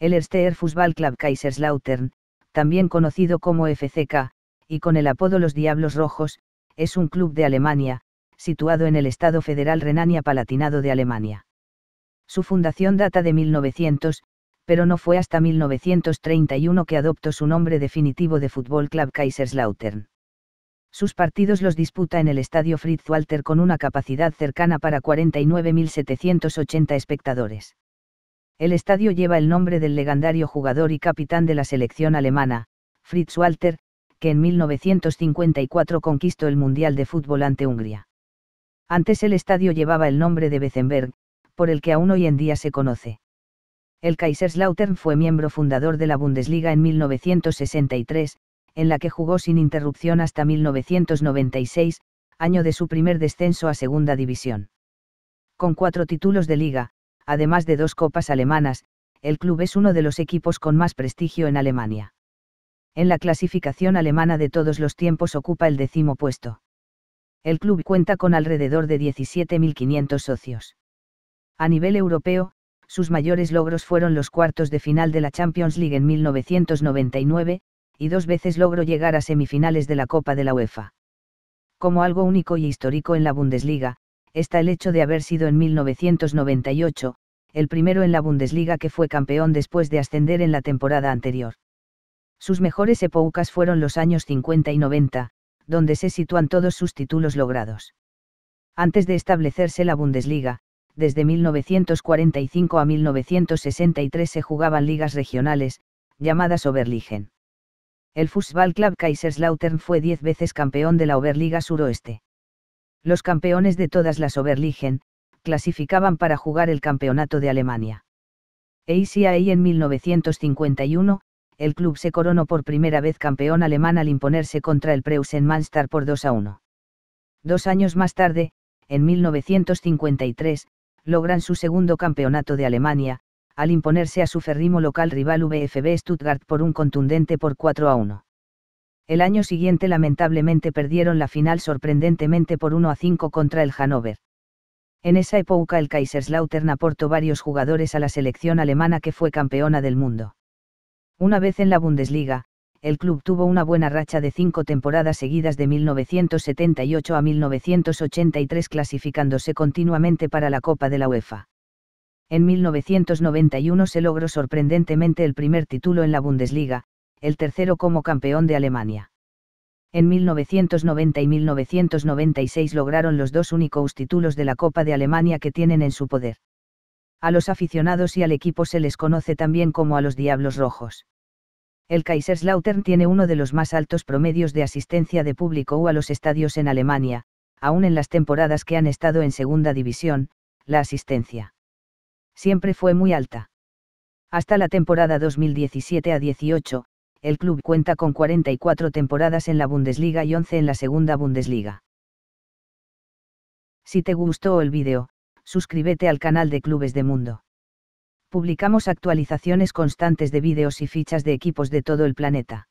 El Erster Fußball Club Kaiserslautern, también conocido como FCK, y con el apodo Los Diablos Rojos, es un club de Alemania, situado en el Estado federal Renania-Palatinado de Alemania. Su fundación data de 1900, pero no fue hasta 1931 que adoptó su nombre definitivo de Fútbol Club Kaiserslautern. Sus partidos los disputa en el Estadio Fritz Walter con una capacidad cercana para 49.780 espectadores. El estadio lleva el nombre del legendario jugador y capitán de la selección alemana, Fritz Walter, que en 1954 conquistó el Mundial de Fútbol ante Hungría. Antes el estadio llevaba el nombre de Bezenberg, por el que aún hoy en día se conoce. El Kaiserslautern fue miembro fundador de la Bundesliga en 1963, en la que jugó sin interrupción hasta 1996, año de su primer descenso a Segunda División. Con cuatro títulos de liga, además de dos copas alemanas, el club es uno de los equipos con más prestigio en Alemania. En la clasificación alemana de todos los tiempos ocupa el décimo puesto. El club cuenta con alrededor de 17.500 socios. A nivel europeo, sus mayores logros fueron los cuartos de final de la Champions League en 1999, y dos veces logró llegar a semifinales de la Copa de la UEFA. Como algo único y histórico en la Bundesliga, está el hecho de haber sido en 1998, el primero en la Bundesliga que fue campeón después de ascender en la temporada anterior. Sus mejores épocas fueron los años 50 y 90, donde se sitúan todos sus títulos logrados. Antes de establecerse la Bundesliga, desde 1945 a 1963 se jugaban ligas regionales, llamadas Oberligen. El Fußballclub Kaiserslautern fue diez veces campeón de la Oberliga Suroeste. Los campeones de todas las Oberligen, clasificaban para jugar el campeonato de Alemania. E ahí en 1951, el club se coronó por primera vez campeón alemán al imponerse contra el Preußen Münster por 2 a 1. Dos años más tarde, en 1953, logran su segundo campeonato de Alemania, al imponerse a su ferrimo local rival VfB Stuttgart por un contundente por 4 a 1. El año siguiente lamentablemente perdieron la final sorprendentemente por 1 a 5 contra el Hannover. En esa época el Kaiserslautern aportó varios jugadores a la selección alemana que fue campeona del mundo. Una vez en la Bundesliga, el club tuvo una buena racha de cinco temporadas seguidas de 1978 a 1983 clasificándose continuamente para la Copa de la UEFA. En 1991 se logró sorprendentemente el primer título en la Bundesliga, el tercero como campeón de Alemania. En 1990 y 1996 lograron los dos únicos títulos de la Copa de Alemania que tienen en su poder. A los aficionados y al equipo se les conoce también como a los Diablos Rojos. El Kaiserslautern tiene uno de los más altos promedios de asistencia de público o a los estadios en Alemania, aún en las temporadas que han estado en segunda división, la asistencia siempre fue muy alta. Hasta la temporada 2017 a 18, el club cuenta con 44 temporadas en la Bundesliga y 11 en la segunda Bundesliga. Si te gustó el vídeo, suscríbete al canal de Clubes de Mundo. Publicamos actualizaciones constantes de vídeos y fichas de equipos de todo el planeta.